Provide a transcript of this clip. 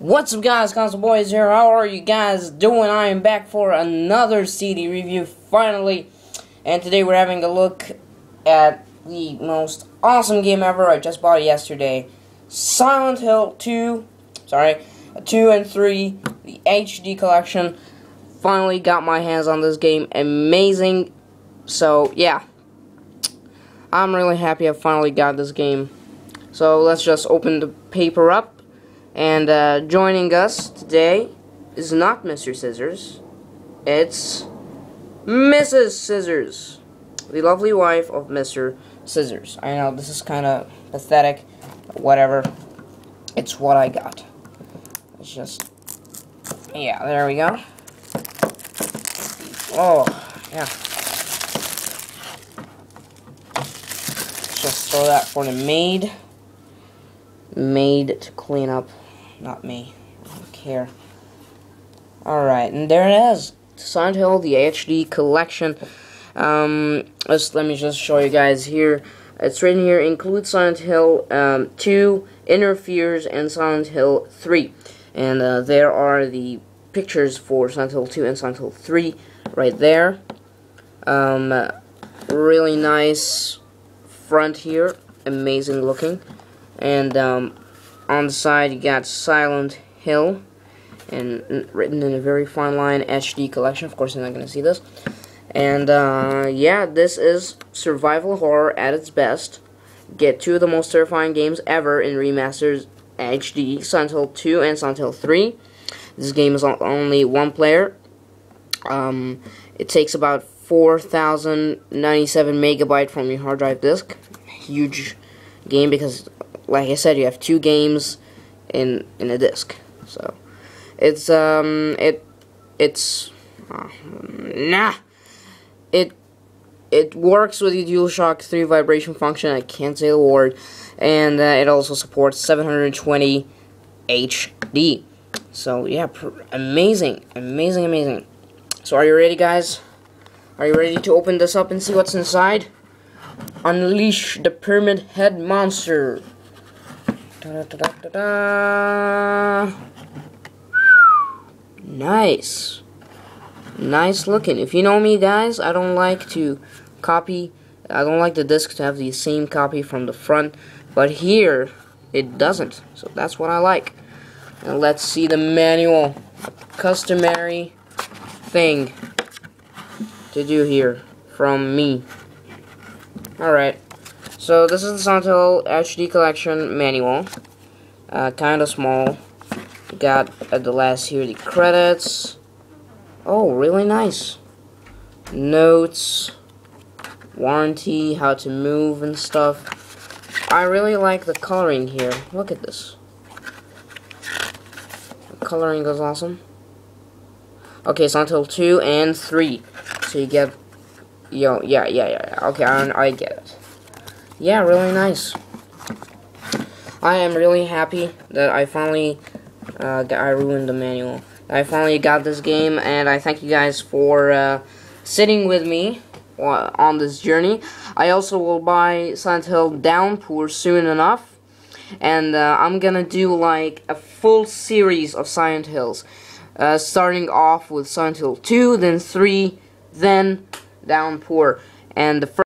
What's up guys, Console Boys here, how are you guys doing? I am back for another CD review, finally. And today we're having a look at the most awesome game ever, I just bought yesterday. Silent Hill 2, sorry, 2 and 3, the HD collection. Finally got my hands on this game, amazing. So, yeah. I'm really happy I finally got this game. So let's just open the paper up and uh, joining us today is not Mr. Scissors, it's Mrs. Scissors, the lovely wife of Mr. Scissors. I know this is kind of pathetic, whatever. It's what I got. It's just, yeah, there we go. Oh, yeah. just throw that for the maid. Maid to clean up not me. I don't care. Alright, and there it is. Silent Hill, the HD collection. Um, let's, let me just show you guys here. It's written here, includes Silent Hill um, 2, Inner Fears, and Silent Hill 3. And uh, there are the pictures for Silent Hill 2 and Silent Hill 3 right there. Um, really nice front here, amazing looking. And um, on the side, you got Silent Hill, and written in a very fine line HD collection. Of course, you're not going to see this. And uh, yeah, this is survival horror at its best. Get two of the most terrifying games ever in remasters HD, Silent Hill 2 and Silent Hill 3. This game is only one player. Um, it takes about 4,097 megabyte from your hard drive disk. Huge game because like I said, you have two games in in a disc. So it's um it it's uh, nah it it works with the DualShock 3 vibration function. I can't say the word, and uh, it also supports 720 HD. So yeah, amazing, amazing, amazing. So are you ready, guys? Are you ready to open this up and see what's inside? Unleash the Pyramid Head Monster. Da, da, da, nice. Nice looking. If you know me, guys, I don't like to copy. I don't like the disc to have the same copy from the front. But here, it doesn't. So that's what I like. And let's see the manual. Customary thing to do here from me. Alright. So this is the Hill HD Collection manual. Uh, kind of small. Got at the last here the credits. Oh, really nice. Notes, warranty, how to move and stuff. I really like the coloring here. Look at this. The coloring is awesome. Okay, Silent Hill 2 and 3. So you get, yo, yeah, yeah, yeah. Okay, I, I get it yeah, really nice. I am really happy that I finally uh, got, I ruined the manual. I finally got this game, and I thank you guys for uh, sitting with me on this journey. I also will buy Silent Hill Downpour soon enough, and uh, I'm gonna do like a full series of Silent Hills, uh, starting off with Silent Hill 2, then 3, then Downpour, and the first